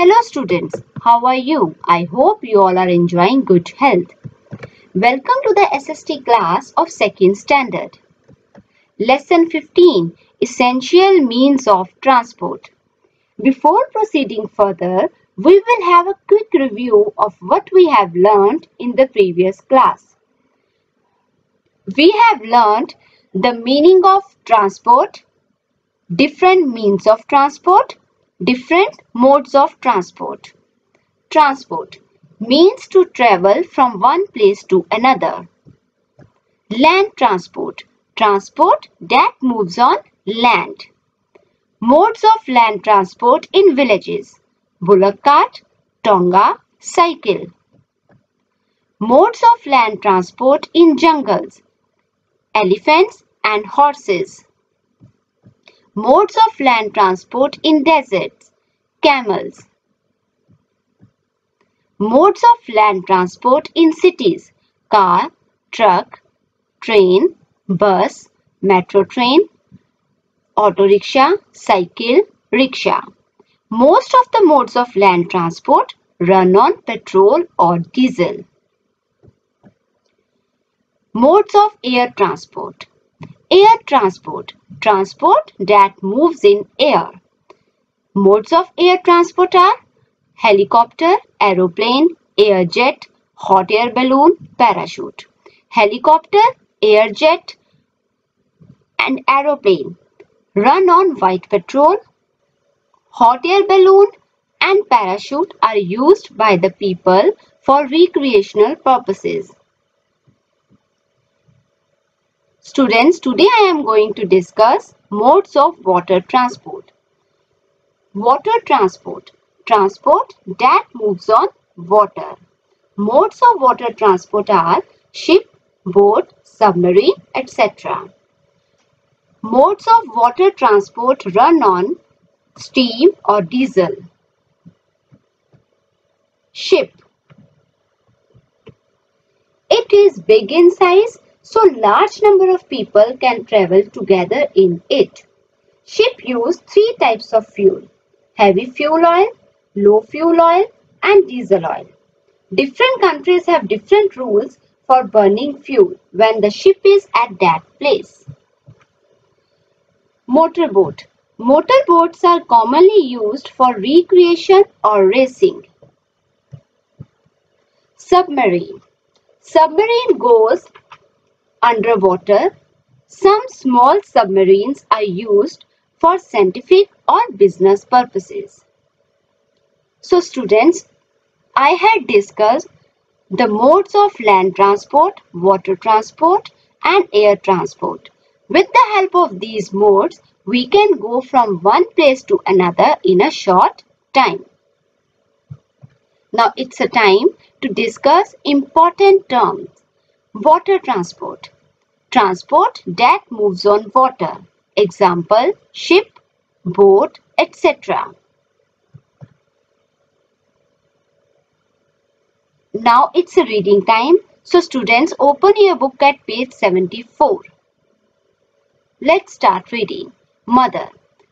Hello students, how are you? I hope you all are enjoying good health. Welcome to the SST class of 2nd standard. Lesson 15 Essential Means of Transport. Before proceeding further, we will have a quick review of what we have learned in the previous class. We have learned the meaning of transport, different means of transport, different modes of transport. Transport means to travel from one place to another. Land transport, transport that moves on land. Modes of land transport in villages, bullock cart, tonga, cycle. Modes of land transport in jungles, elephants and horses. Modes of land transport in deserts, camels. Modes of land transport in cities, car, truck, train, bus, metro train, auto rickshaw, cycle, rickshaw. Most of the modes of land transport run on petrol or diesel. Modes of air transport. Air transport. Transport that moves in air. Modes of air transport are helicopter, aeroplane, air jet, hot air balloon, parachute. Helicopter, air jet and aeroplane run on white petrol. Hot air balloon and parachute are used by the people for recreational purposes. Students, today I am going to discuss modes of water transport. Water transport. Transport that moves on water. Modes of water transport are ship, boat, submarine, etc. Modes of water transport run on steam or diesel. Ship. It is big in size so large number of people can travel together in it. Ship use three types of fuel. Heavy fuel oil, low fuel oil and diesel oil. Different countries have different rules for burning fuel when the ship is at that place. Motorboat. Motorboats are commonly used for recreation or racing. Submarine. Submarine goes underwater. Some small submarines are used for scientific or business purposes. So students, I had discussed the modes of land transport, water transport and air transport. With the help of these modes, we can go from one place to another in a short time. Now it's a time to discuss important terms. Water transport. Transport that moves on water. Example, ship, boat, etc. Now it's a reading time. So students open your book at page 74. Let's start reading. Mother.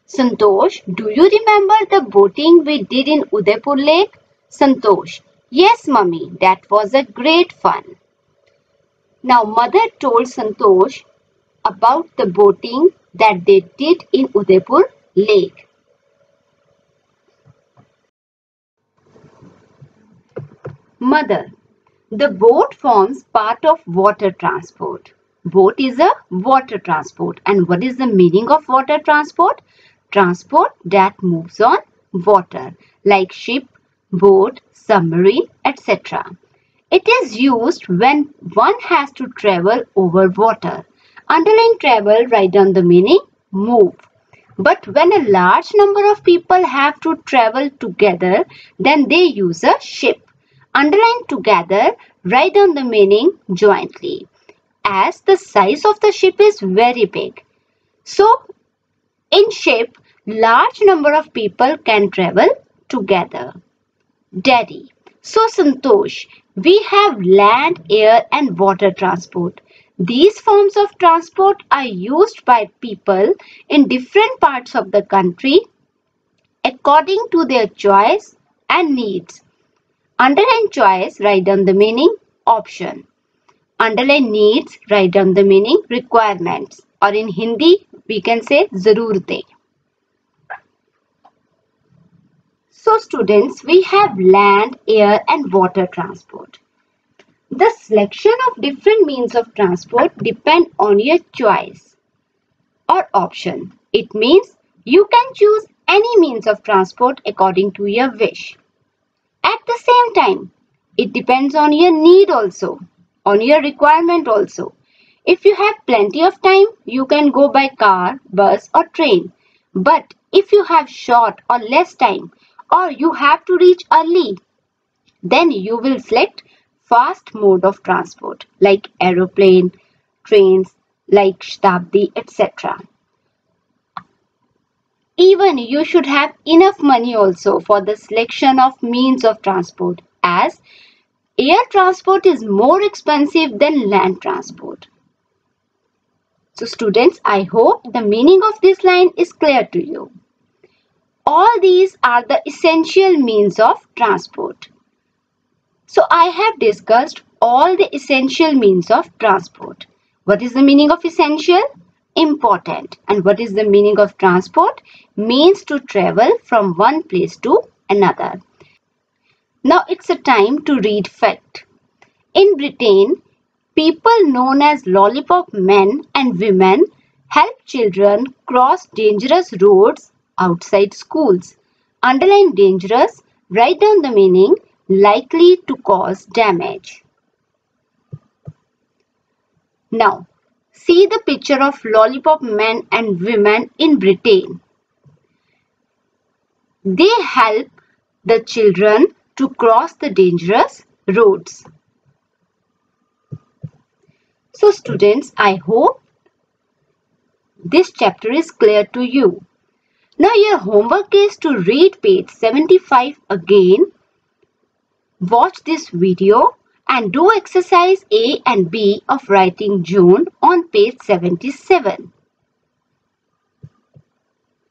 Santosh, do you remember the boating we did in Udaipur Lake? Santosh. Yes, mummy, that was a great fun. Now, mother told Santosh about the boating that they did in Udaipur Lake. Mother, the boat forms part of water transport. Boat is a water transport. And what is the meaning of water transport? Transport that moves on water like ship, boat, submarine, etc. It is used when one has to travel over water. Underline travel, write down the meaning, move. But when a large number of people have to travel together, then they use a ship. Underline together, write down the meaning jointly. As the size of the ship is very big. So, in ship, large number of people can travel together. Daddy. So Santosh, we have land, air and water transport. These forms of transport are used by people in different parts of the country according to their choice and needs. Underline choice, write down the meaning, option. Underline needs, write down the meaning, requirements. Or in Hindi, we can say zarurte. So students, we have land, air and water transport. The selection of different means of transport depend on your choice or option. It means you can choose any means of transport according to your wish. At the same time, it depends on your need also, on your requirement also. If you have plenty of time, you can go by car, bus or train. But if you have short or less time or you have to reach early, then you will select fast mode of transport like aeroplane, trains like Shatabdi, etc. Even you should have enough money also for the selection of means of transport as air transport is more expensive than land transport. So students, I hope the meaning of this line is clear to you. All these are the essential means of transport. So I have discussed all the essential means of transport. What is the meaning of essential? Important. And what is the meaning of transport? Means to travel from one place to another. Now it's a time to read fact. In Britain, people known as lollipop men and women help children cross dangerous roads outside schools. Underline dangerous, write down the meaning likely to cause damage. Now, see the picture of lollipop men and women in Britain. They help the children to cross the dangerous roads. So students, I hope this chapter is clear to you. Now your homework is to read page 75 again Watch this video and do exercise A and B of writing June on page 77.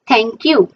Thank you.